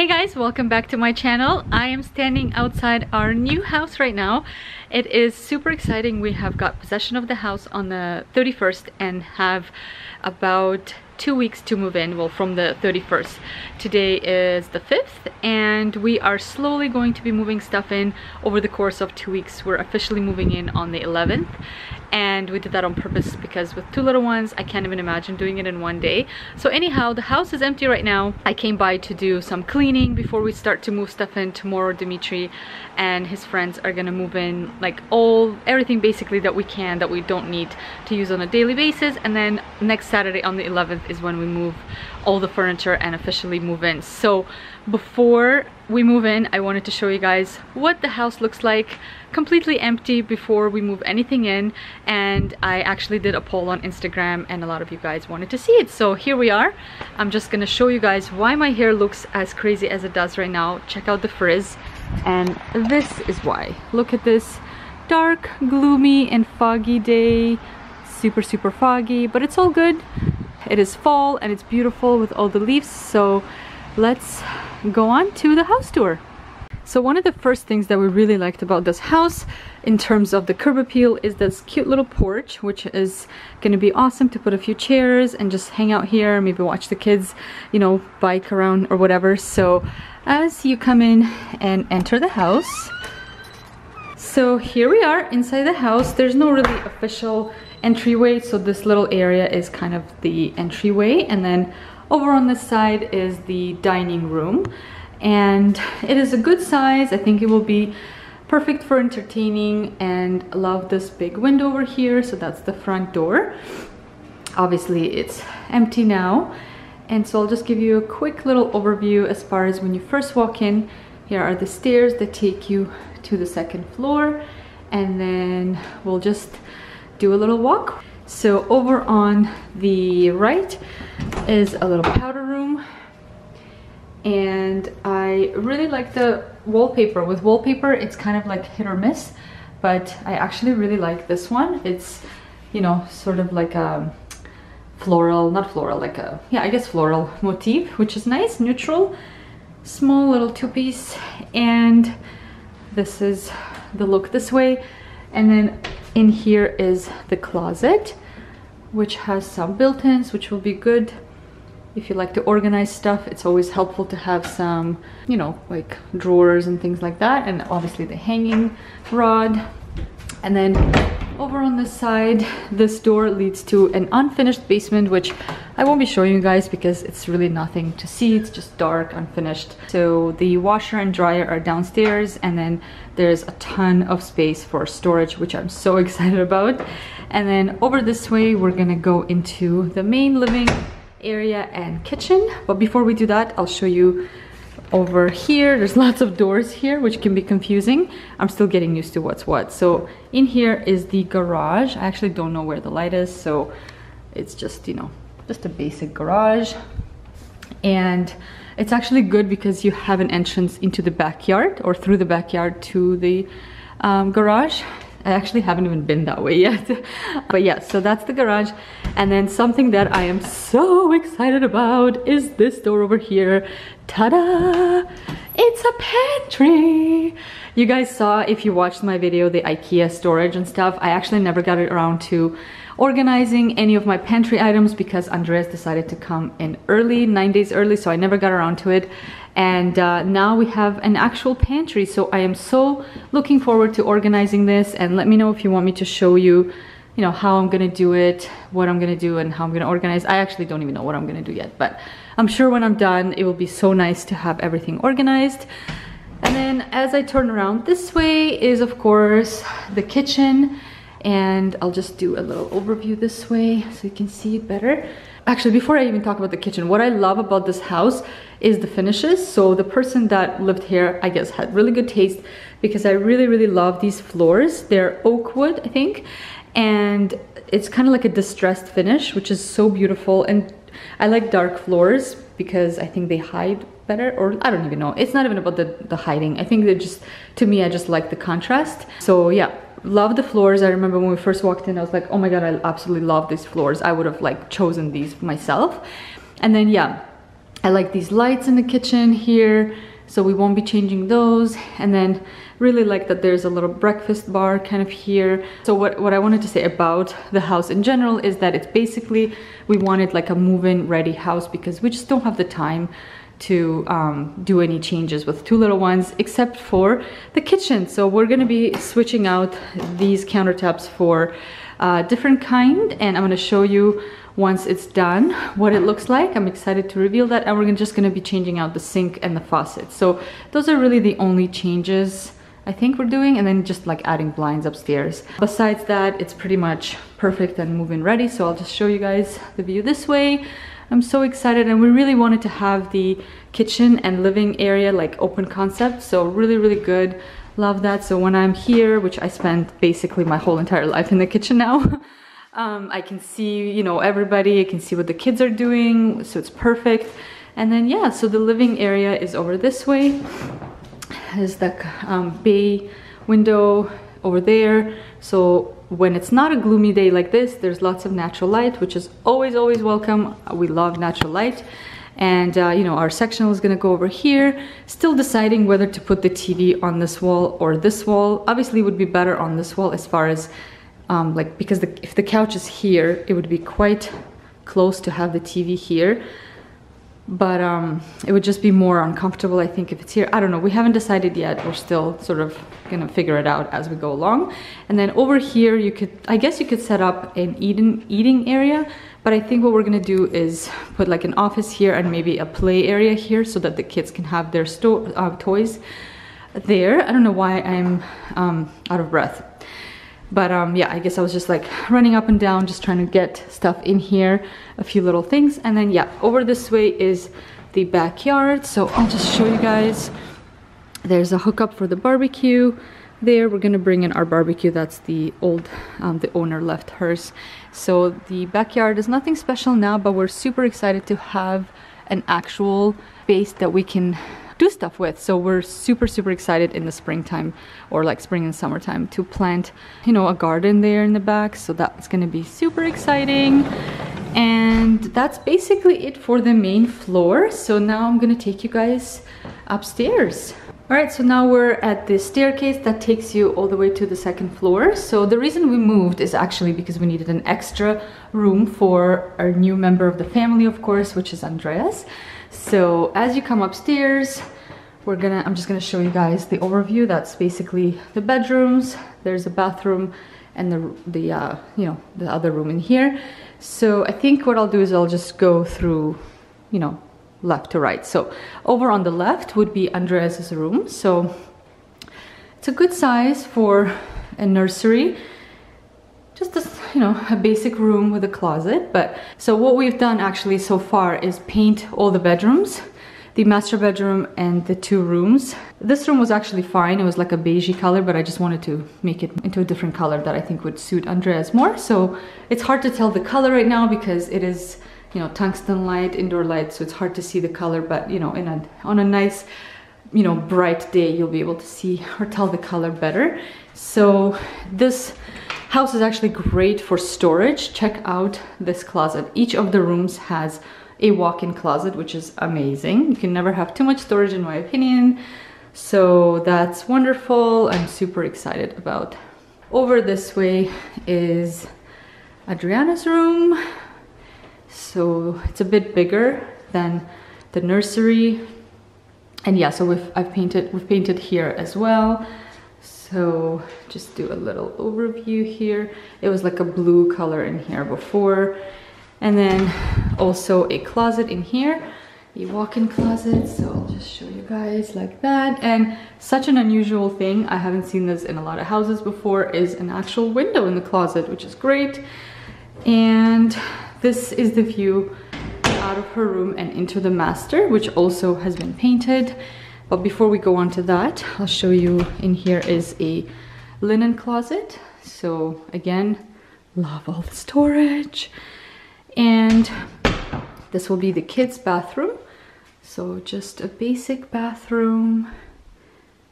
Hey guys, welcome back to my channel. I am standing outside our new house right now. It is super exciting. We have got possession of the house on the 31st and have about two weeks to move in, well from the 31st. Today is the 5th and we are slowly going to be moving stuff in over the course of two weeks. We're officially moving in on the 11th and we did that on purpose because with two little ones I can't even imagine doing it in one day. So anyhow the house is empty right now. I came by to do some cleaning before we start to move stuff in tomorrow Demetri and his friends are gonna move in like all everything basically that we can that we don't need to use on a daily basis. And then next Saturday on the 11th is when we move all the furniture and officially move in. So before we move in I wanted to show you guys what the house looks like completely empty before we move anything in. And I actually did a poll on Instagram and a lot of you guys wanted to see it. So here we are. I'm just gonna show you guys why my hair looks as crazy as it does right now. Check out the frizz. And this is why. Look at this dark gloomy and foggy day. Super super foggy but it's all good. It is fall and it's beautiful with all the leaves. So let's go on to the house tour. So one of the first things that we really liked about this house in terms of the curb appeal is this cute little porch which is going to be awesome to put a few chairs and just hang out here maybe watch the kids you know bike around or whatever. So as you come in and enter the house so here we are inside the house. There's no really official entryway so this little area is kind of the entryway. And then over on this side is the dining room and it is a good size. I think it will be perfect for entertaining and love this big window over here. So that's the front door. Obviously it's empty now. And so I'll just give you a quick little overview as far as when you first walk in. Here are the stairs that take you to the second floor. And then we'll just do a little walk. So over on the right is a little powder room and I really like the wallpaper. With wallpaper, it's kind of like hit or miss, but I actually really like this one. It's, you know, sort of like a floral, not floral, like a, yeah, I guess floral motif, which is nice, neutral, small little two-piece, and this is the look this way. And then in here is the closet, which has some built-ins, which will be good if you like to organize stuff it's always helpful to have some you know like drawers and things like that and obviously the hanging rod. And then over on this side this door leads to an unfinished basement which I won't be showing you guys because it's really nothing to see. It's just dark unfinished. So the washer and dryer are downstairs and then there's a ton of space for storage which I'm so excited about. And then over this way we're gonna go into the main living area and kitchen. But before we do that, I'll show you over here. There's lots of doors here, which can be confusing. I'm still getting used to what's what. So in here is the garage. I actually don't know where the light is, so it's just, you know, just a basic garage. And it's actually good because you have an entrance into the backyard or through the backyard to the um, garage I actually haven't even been that way yet. but yeah, so that's the garage. And then something that I am so excited about is this door over here. Ta-da! It's a pantry! You guys saw, if you watched my video, the Ikea storage and stuff. I actually never got it around to organizing any of my pantry items because Andreas decided to come in early, nine days early, so I never got around to it. And uh, now we have an actual pantry so I am so looking forward to organizing this. And let me know if you want me to show you you know how I'm gonna do it what I'm gonna do and how I'm gonna organize. I actually don't even know what I'm gonna do yet but I'm sure when I'm done it will be so nice to have everything organized. And then as I turn around this way is of course the kitchen and I'll just do a little overview this way so you can see it better Actually, before I even talk about the kitchen, what I love about this house is the finishes. So the person that lived here, I guess, had really good taste because I really, really love these floors. They're oak wood, I think, and it's kind of like a distressed finish, which is so beautiful. And I like dark floors because I think they hide better or I don't even know. It's not even about the, the hiding. I think they just, to me, I just like the contrast. So yeah, love the floors. I remember when we first walked in, I was like, oh my God, I absolutely love these floors. I would have like chosen these myself. And then yeah, I like these lights in the kitchen here, so we won't be changing those. And then really like that there's a little breakfast bar kind of here. So what, what I wanted to say about the house in general is that it's basically, we wanted like a move-in ready house because we just don't have the time to um, do any changes with two little ones except for the kitchen. So we're gonna be switching out these countertops for a different kind and I'm gonna show you once it's done what it looks like. I'm excited to reveal that and we're just gonna be changing out the sink and the faucet. So those are really the only changes I think we're doing and then just like adding blinds upstairs. Besides that, it's pretty much perfect and move-in ready. So I'll just show you guys the view this way. I'm so excited and we really wanted to have the kitchen and living area like open concept. So really, really good. Love that. So when I'm here, which I spent basically my whole entire life in the kitchen now, Um, I can see, you know, everybody, I can see what the kids are doing, so it's perfect. And then, yeah, so the living area is over this way. There's the um, bay window over there. So when it's not a gloomy day like this, there's lots of natural light, which is always, always welcome. We love natural light. And, uh, you know, our sectional is gonna go over here. Still deciding whether to put the TV on this wall or this wall. Obviously, would be better on this wall as far as um, like because the, if the couch is here it would be quite close to have the TV here but um, it would just be more uncomfortable I think if it's here. I don't know. We haven't decided yet. We're still sort of gonna figure it out as we go along. And then over here you could I guess you could set up an eating eating area. But I think what we're gonna do is put like an office here and maybe a play area here so that the kids can have their uh, toys there. I don't know why I'm um, out of breath but um, yeah, I guess I was just like running up and down, just trying to get stuff in here, a few little things. And then yeah, over this way is the backyard. So I'll just show you guys. There's a hookup for the barbecue. There, we're gonna bring in our barbecue. That's the old, um, the owner left hers. So the backyard is nothing special now, but we're super excited to have an actual base that we can do stuff with. So we're super, super excited in the springtime or like spring and summertime to plant, you know, a garden there in the back. So that's gonna be super exciting. And that's basically it for the main floor. So now I'm gonna take you guys upstairs. All right, so now we're at the staircase that takes you all the way to the second floor. So the reason we moved is actually because we needed an extra room for our new member of the family, of course, which is Andreas. So as you come upstairs, we're gonna, I'm just gonna show you guys the overview. That's basically the bedrooms. There's a bathroom and the, the uh, you know, the other room in here. So I think what I'll do is I'll just go through, you know, left to right. So over on the left would be Andreas's room. So it's a good size for a nursery just a, you know, a basic room with a closet. But so what we've done actually so far is paint all the bedrooms, the master bedroom and the two rooms. This room was actually fine. It was like a beigey color, but I just wanted to make it into a different color that I think would suit Andreas more. So it's hard to tell the color right now because it is, you know, tungsten light, indoor light, so it's hard to see the color, but you know, in a, on a nice, you know, bright day, you'll be able to see or tell the color better. So this House is actually great for storage. Check out this closet. Each of the rooms has a walk-in closet, which is amazing. You can never have too much storage in my opinion. So that's wonderful. I'm super excited about. Over this way is Adriana's room. So it's a bit bigger than the nursery. And yeah, so we've, I've painted, we've painted here as well. So just do a little overview here. It was like a blue color in here before. And then also a closet in here, a walk-in closet. So I'll just show you guys like that. And such an unusual thing, I haven't seen this in a lot of houses before, is an actual window in the closet, which is great. And this is the view out of her room and into the master, which also has been painted. But before we go on to that, I'll show you in here is a linen closet. So again, love all the storage. And this will be the kids bathroom. So just a basic bathroom,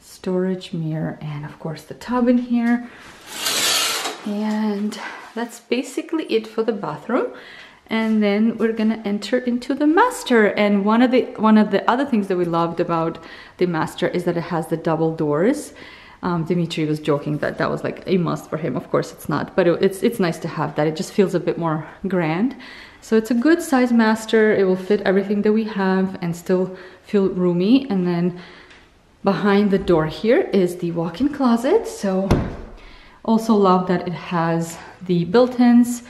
storage mirror, and of course the tub in here. And that's basically it for the bathroom. And then we're gonna enter into the master. And one of the one of the other things that we loved about the master is that it has the double doors. Um, Demetri was joking that that was like a must for him. Of course it's not. But it, it's it's nice to have that. It just feels a bit more grand. So it's a good size master. It will fit everything that we have and still feel roomy. And then behind the door here is the walk-in closet. So also love that it has the built-ins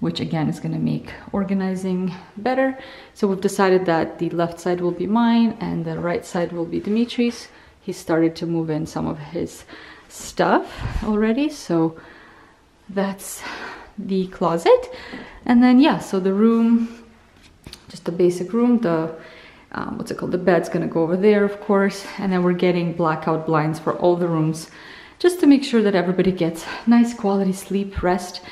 which again is going to make organizing better. So we've decided that the left side will be mine and the right side will be Demetri's. He started to move in some of his stuff already, so that's the closet. And then yeah, so the room, just a basic room, the um, what's it called, the bed's gonna go over there of course, and then we're getting blackout blinds for all the rooms just to make sure that everybody gets nice quality sleep, rest,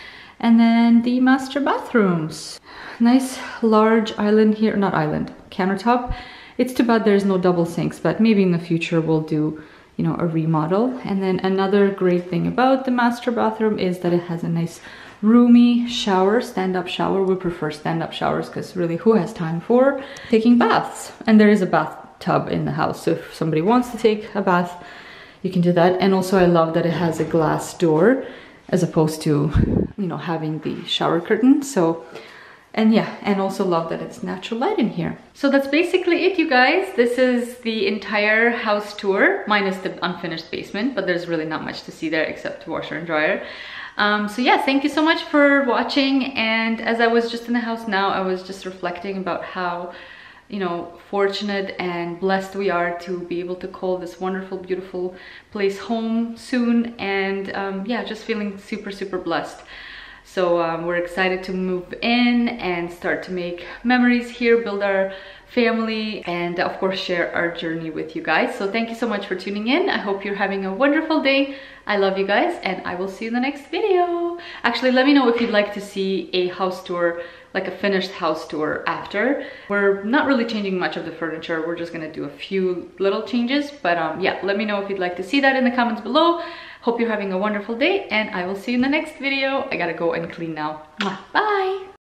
and then the master bathrooms. Nice large island here, not island, countertop. It's too bad there's no double sinks, but maybe in the future we'll do, you know, a remodel. And then another great thing about the master bathroom is that it has a nice roomy shower, stand-up shower. We prefer stand-up showers because really who has time for taking baths? And there is a bathtub in the house. So if somebody wants to take a bath, you can do that. And also I love that it has a glass door as opposed to, you know, having the shower curtain. So, and yeah, and also love that it's natural light in here. So that's basically it, you guys. This is the entire house tour, minus the unfinished basement, but there's really not much to see there except washer and dryer. Um, so yeah, thank you so much for watching. And as I was just in the house now, I was just reflecting about how you know, fortunate and blessed we are to be able to call this wonderful, beautiful place home soon. And um, yeah, just feeling super, super blessed. So um, we're excited to move in and start to make memories here, build our family, and of course share our journey with you guys. So thank you so much for tuning in. I hope you're having a wonderful day. I love you guys and I will see you in the next video. Actually, let me know if you'd like to see a house tour like a finished house tour after. We're not really changing much of the furniture. We're just gonna do a few little changes. But um, yeah, let me know if you'd like to see that in the comments below. Hope you're having a wonderful day and I will see you in the next video. I gotta go and clean now. Bye.